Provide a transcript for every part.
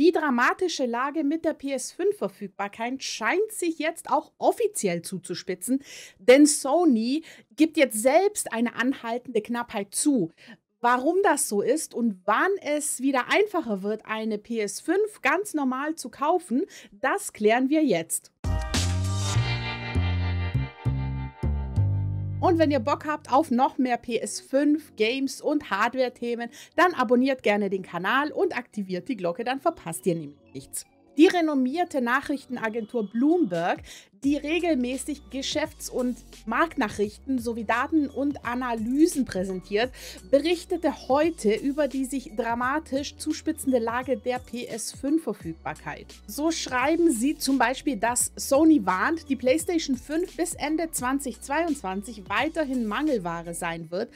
Die dramatische Lage mit der PS5-Verfügbarkeit scheint sich jetzt auch offiziell zuzuspitzen, denn Sony gibt jetzt selbst eine anhaltende Knappheit zu. Warum das so ist und wann es wieder einfacher wird, eine PS5 ganz normal zu kaufen, das klären wir jetzt. Und wenn ihr Bock habt auf noch mehr PS5, Games und Hardware-Themen, dann abonniert gerne den Kanal und aktiviert die Glocke, dann verpasst ihr nämlich nichts. Die renommierte Nachrichtenagentur Bloomberg, die regelmäßig Geschäfts- und Marktnachrichten sowie Daten und Analysen präsentiert, berichtete heute über die sich dramatisch zuspitzende Lage der PS5-Verfügbarkeit. So schreiben sie zum Beispiel, dass Sony warnt, die PlayStation 5 bis Ende 2022 weiterhin Mangelware sein wird,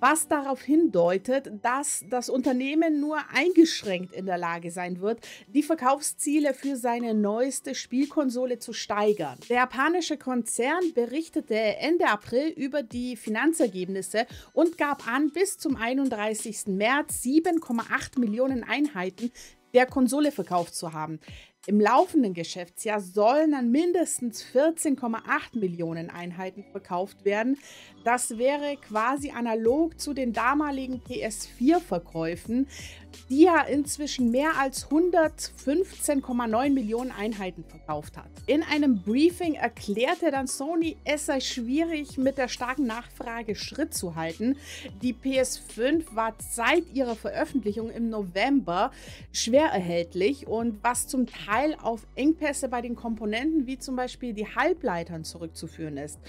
was darauf hindeutet, dass das Unternehmen nur eingeschränkt in der Lage sein wird, die Verkaufsziele für seine neueste Spielkonsole zu steigern. Der japanische Konzern berichtete Ende April über die Finanzergebnisse und gab an, bis zum 31. März 7,8 Millionen Einheiten der Konsole verkauft zu haben. Im laufenden Geschäftsjahr sollen dann mindestens 14,8 Millionen Einheiten verkauft werden. Das wäre quasi analog zu den damaligen PS4-Verkäufen, die ja inzwischen mehr als 115,9 Millionen Einheiten verkauft hat. In einem Briefing erklärte dann Sony, es sei schwierig, mit der starken Nachfrage Schritt zu halten. Die PS5 war seit ihrer Veröffentlichung im November schwer erhältlich und was zum Teil auf Engpässe bei den Komponenten wie zum Beispiel die Halbleitern zurückzuführen ist.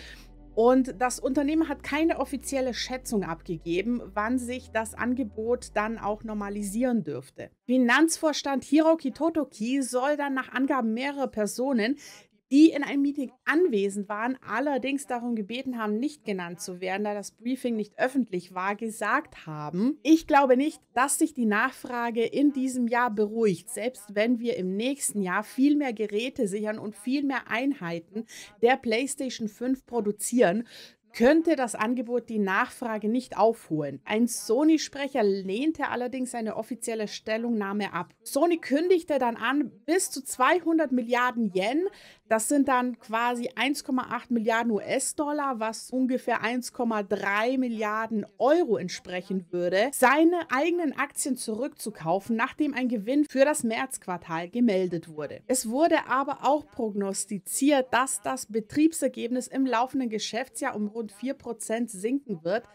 Und das Unternehmen hat keine offizielle Schätzung abgegeben, wann sich das Angebot dann auch normalisieren dürfte. Finanzvorstand Hiroki Totoki soll dann nach Angaben mehrerer Personen die in einem Meeting anwesend waren, allerdings darum gebeten haben, nicht genannt zu werden, da das Briefing nicht öffentlich war, gesagt haben, ich glaube nicht, dass sich die Nachfrage in diesem Jahr beruhigt, selbst wenn wir im nächsten Jahr viel mehr Geräte sichern und viel mehr Einheiten der PlayStation 5 produzieren, könnte das Angebot die Nachfrage nicht aufholen. Ein Sony-Sprecher lehnte allerdings eine offizielle Stellungnahme ab. Sony kündigte dann an, bis zu 200 Milliarden Yen, das sind dann quasi 1,8 Milliarden US-Dollar, was ungefähr 1,3 Milliarden Euro entsprechen würde, seine eigenen Aktien zurückzukaufen, nachdem ein Gewinn für das Märzquartal gemeldet wurde. Es wurde aber auch prognostiziert, dass das Betriebsergebnis im laufenden Geschäftsjahr um rund 4% sinken wird.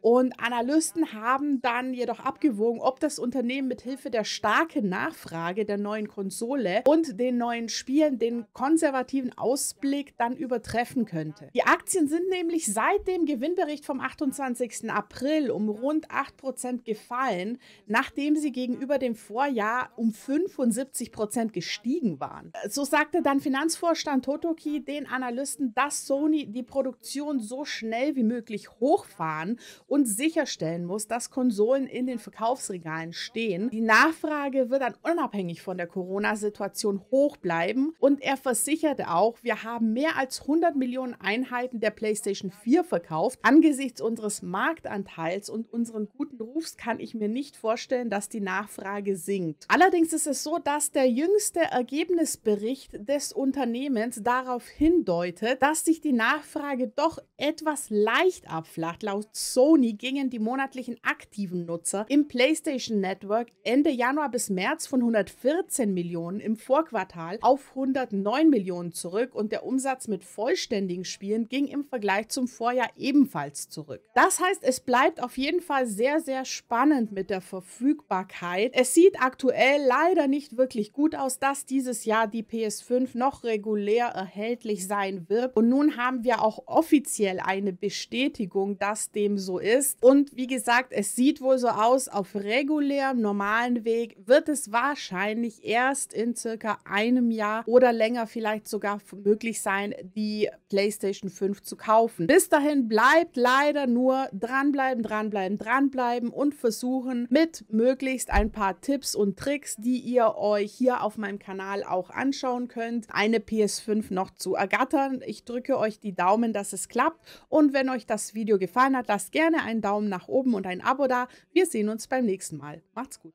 Und Analysten haben dann jedoch abgewogen, ob das Unternehmen mit Hilfe der starken Nachfrage der neuen Konsole und den neuen Spielen den konservativen Ausblick dann übertreffen könnte. Die Aktien sind nämlich seit dem Gewinnbericht vom 28. April um rund 8% gefallen, nachdem sie gegenüber dem Vorjahr um 75% gestiegen waren. So sagte dann Finanzvorstand Totoki den Analysten, dass Sony die Produktion so schnell wie möglich hochfahren und sicherstellen muss, dass Konsolen in den Verkaufsregalen stehen. Die Nachfrage wird dann unabhängig von der Corona-Situation hoch bleiben und er versicherte auch, wir haben mehr als 100 Millionen Einheiten der PlayStation 4 verkauft. Angesichts unseres Marktanteils und unseren guten Rufs kann ich mir nicht vorstellen, dass die Nachfrage sinkt. Allerdings ist es so, dass der jüngste Ergebnisbericht des Unternehmens darauf hindeutet, dass sich die Nachfrage doch etwas leicht abflacht. Laut Sony gingen die monatlichen aktiven Nutzer im PlayStation Network Ende Januar bis März von 114 Millionen im Vorquartal auf 109 Millionen zurück und der Umsatz mit vollständigen Spielen ging im Vergleich zum Vorjahr ebenfalls zurück. Das heißt, es bleibt auf jeden Fall sehr, sehr spannend mit der Verfügbarkeit. Es sieht aktuell leider nicht wirklich gut aus, dass dieses Jahr die PS5 noch regulär erhältlich sein wird. Und nun haben wir auch offiziell eine Bestätigung, dass dem so ist ist. Und wie gesagt, es sieht wohl so aus, auf regulärem, normalen Weg wird es wahrscheinlich erst in circa einem Jahr oder länger vielleicht sogar möglich sein, die PlayStation 5 zu kaufen. Bis dahin bleibt leider nur dranbleiben, dranbleiben, dranbleiben und versuchen mit möglichst ein paar Tipps und Tricks, die ihr euch hier auf meinem Kanal auch anschauen könnt, eine PS5 noch zu ergattern. Ich drücke euch die Daumen, dass es klappt und wenn euch das Video gefallen hat, lasst gerne gerne einen Daumen nach oben und ein Abo da. Wir sehen uns beim nächsten Mal. Macht's gut.